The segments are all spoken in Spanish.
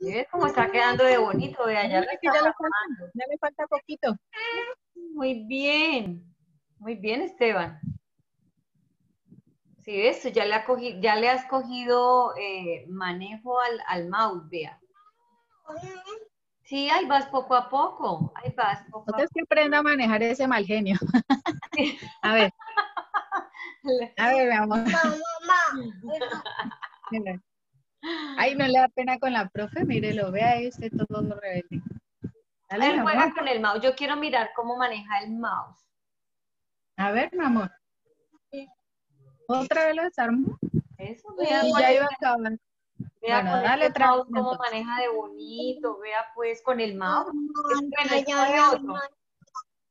¿Ves cómo está quedando de bonito? Vea, ya, Ya, lo que está ya, le falta, ya le falta poquito. Muy bien. Muy bien, Esteban. Sí, Tú ya le, ha cogi- ya le has cogido eh, manejo al, al mouse, vea. Sí, ahí vas poco a poco. Ahí vas poco a es que aprenda a manejar ese mal genio. a ver, poco. a ver, mi amor. Mira. Ay, no le da pena con la profe, mírelo, vea ahí usted todo rebelde. Dale, Él juega amor. con el mouse. Yo quiero mirar cómo maneja el mouse. A ver, mi amor. Otra vez lo desarmó. Eso, Y vea, ya iba a acabar. vea Bueno, dale este mouse vez, cómo entonces. maneja de bonito. Vea pues con el mouse. Bueno, coge otro.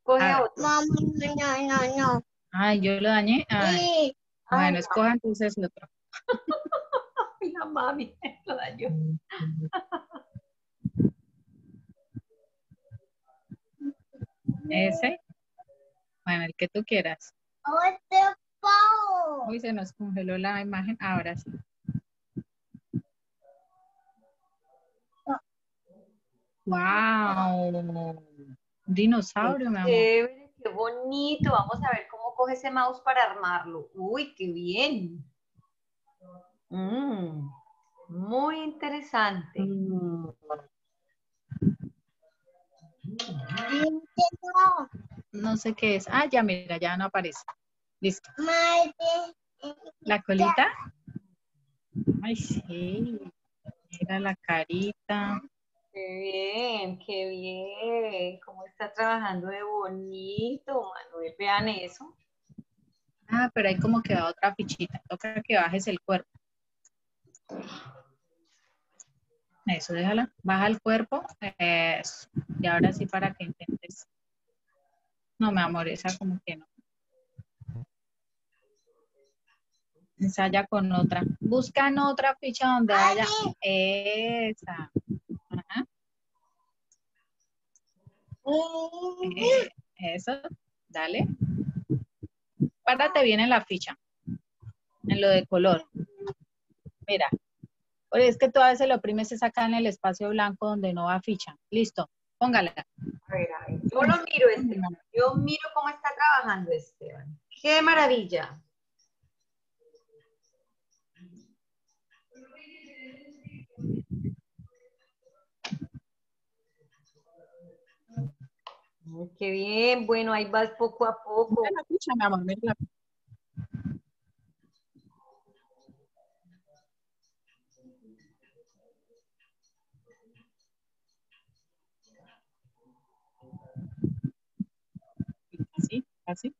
Coge A ver. otro. Ay, yo lo dañé. Ay, bueno, Ay, escoja entonces otro. Mami lo dañó. Ese. Bueno, el que tú quieras. Uy, se nos congeló la imagen. Ahora sí. ¡Wow! Dinosaurio, mi amor. Chévere, qué bonito. Vamos a ver cómo coge ese mouse para armarlo. Uy, qué bien. Mm, muy interesante. Mm. No sé qué es. Ah, ya mira, ya no aparece. Listo. ¿La colita? Ay, sí. Mira la carita. Qué bien, qué bien. Cómo está trabajando de bonito, Manuel. Vean eso. Ah, pero hay como que va otra fichita. Toca que bajes el cuerpo. Eso, déjala. Baja el cuerpo. Eso. Y ahora sí para que intentes. No, mi amor, esa como que no. Ensaya con otra. Buscan otra ficha donde haya. Esa. Ajá. Eh, Eso. Dale. Párate bien en la ficha. En lo de color. Mira. Oye, es que tú a veces lo oprimes es acá en el espacio blanco donde no va ficha. Listo. Póngala. A ver, a ver. Yo lo miro, Esteban. Yo miro cómo está trabajando Esteban. Qué maravilla. Qué bien, bueno, ahí vas poco a poco. Mira la ficha, mi amor. Mira la Así, así.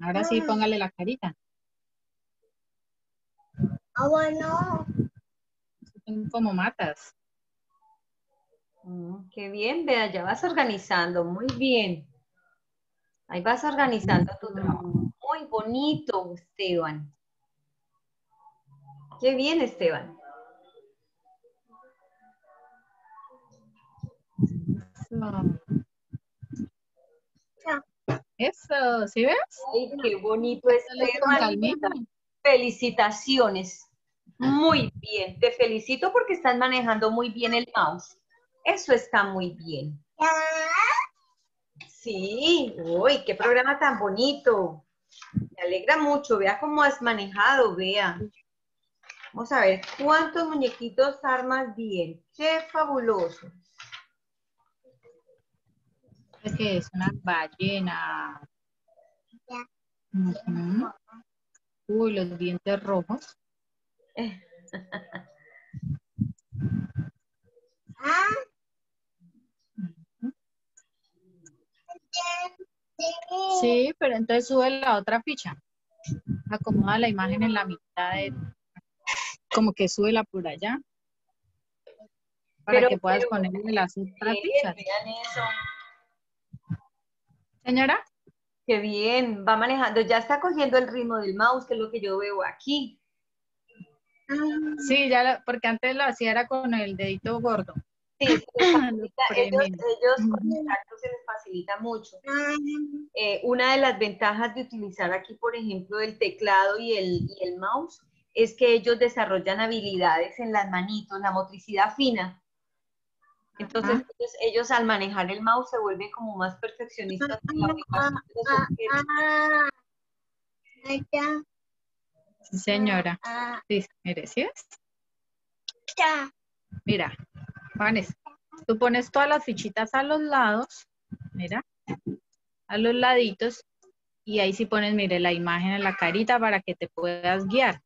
Ahora sí, póngale la carita. Son como matas. Mm, qué bien, vea, ya vas organizando, muy bien. Ahí vas organizando tu trabajo. Muy bonito, Esteban. Qué bien, Esteban. Eso, ¿sí ves? Ay, qué bonito, Esteban. calmita. Felicitaciones. Muy bien. Te felicito porque estás manejando muy bien el mouse. Eso está muy bien. Sí, uy, qué programa tan bonito. Me alegra mucho. Vea cómo has manejado, vea. Vamos a ver cuántos muñequitos armas bien. Qué fabuloso. Que es una ballena. Ujú. Uy, los dientes rojos. Sí, pero entonces sube la otra ficha. Acomoda la imagen en la mitad de, como que súbela por allá. Para Pero- que puedas pero- ponerle las otras fichas. vean eso. Señora, Qué bien, va manejando, ya está cogiendo el ritmo del mouse, que es lo que yo veo aquí. sí, ya, lo- porque antes lo hacía era con el dedito gordo. Sí, se les facilita, Lo ellos, ellos con el tacto se les facilita mucho. Eh, una de las ventajas de utilizar aquí, por ejemplo, el teclado y el, y el mouse es que ellos desarrollan habilidades en las manitos, la motricidad fina. Entonces ellos, al manejar el mouse se vuelven como más perfeccionistas en la aplicación de los objetos. Sí, señora. Sí, mire, ¿sí Mira, Vanessa, tú pones todas las fichitas a los lados, mira, a los laditos, y ahí sí pones, mire, la imagen en la carita para que te puedas guiar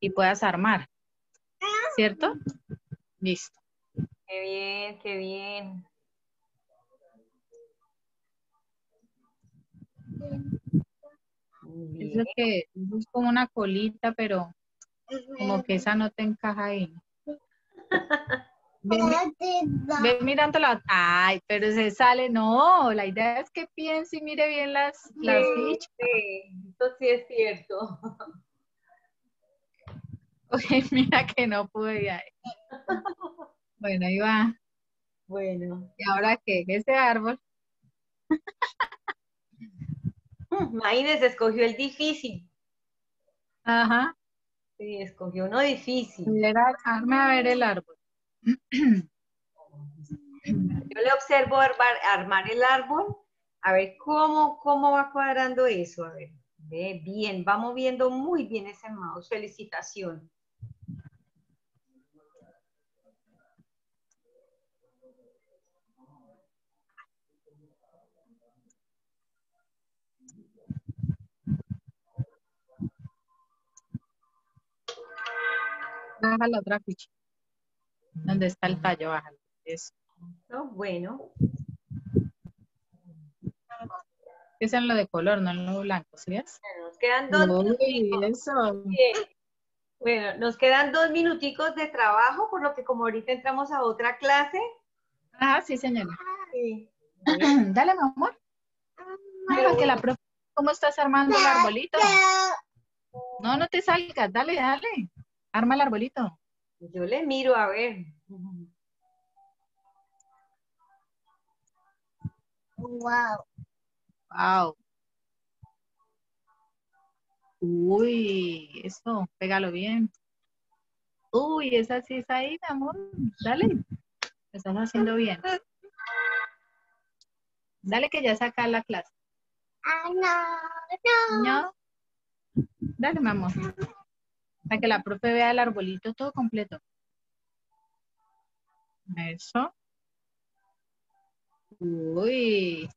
y puedas armar. ¿Cierto? Listo. Qué bien, qué bien. Eso que es como una colita, pero como que esa no te encaja ahí. Ven, mirando la... Ay, pero se sale. No, la idea es que piense y mire bien las, las fichas. Sí, eso sí es cierto. Oye, mira que no pude ya. Bueno, ahí va. Bueno. ¿Y ahora qué? Ese árbol. Imagínese, escogió el difícil. Ajá. Sí, escogió uno difícil. Arme a ver el árbol. Yo le observo armar, el árbol, a ver cómo, cómo va cuadrando eso. A ver, ve bien, va moviendo muy bien ese mouse. Felicitación. Baja la otra ficha. ¿Dónde está el tallo? Bájalo. Eso. bueno. Es en lo de color, no en lo blanco, ¿sí Nos quedan dos minuticos. Bueno, nos quedan dos minuticos de trabajo, por lo que como ahorita entramos a otra clase. Ah, sí, señora. Dale, mi amor. Mira que la profe, ¿cómo estás armando el arbolito? No, no te salgas, dale, dale. Arma el arbolito. Yo le miro a ver. Wow. Wow. Uy, eso, pégalo bien. Uy, esa sí es ahí, mi amor. Dale. Lo estás haciendo bien. Dale que ya saca la clase. Ay, no, no. ¿No? Dale, mi amor. Para que la profe vea el arbolito todo completo. Eso. Uy.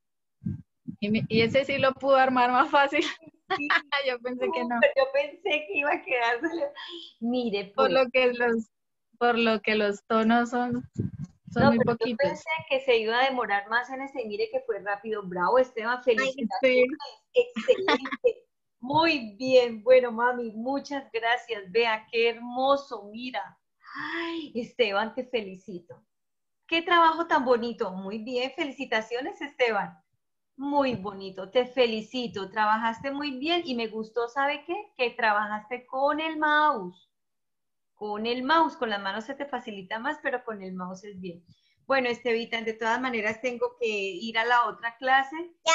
Y, ese sí lo pudo armar más fácil. yo pensé que no. Yo pensé que iba a quedárselo. Mire, por lo que los, por lo que los tonos son, son muy poquitos. Yo pensé que se iba a demorar más en ese. Mire que fue rápido. Bravo, Esteban. Felicitaciones. Excelente. Muy bien, bueno, mami, muchas gracias. Vea, qué hermoso, mira. Ay, Esteban, te felicito. Qué trabajo tan bonito. Muy bien, felicitaciones, Esteban. Muy bonito, te felicito. Trabajaste muy bien y me gustó, ¿sabe qué? Que trabajaste con el mouse. Con el mouse, con las manos se te facilita más, pero con el mouse es bien. Bueno, Estevita, de todas maneras tengo que ir a la otra clase. Ya,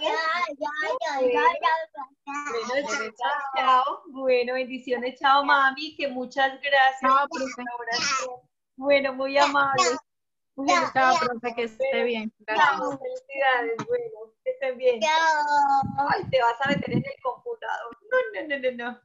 ya, ya, ya, ya, ya. Bueno, chao, Bueno, bendiciones, chao, mami, que muchas gracias por la colaboración. Bueno, muy amable. Bueno, chao, profe, que esté bien. Gracias. felicidades, bueno, que estén bien. Chao. Ay, te vas a meter en el computador. No, no, no, no, no.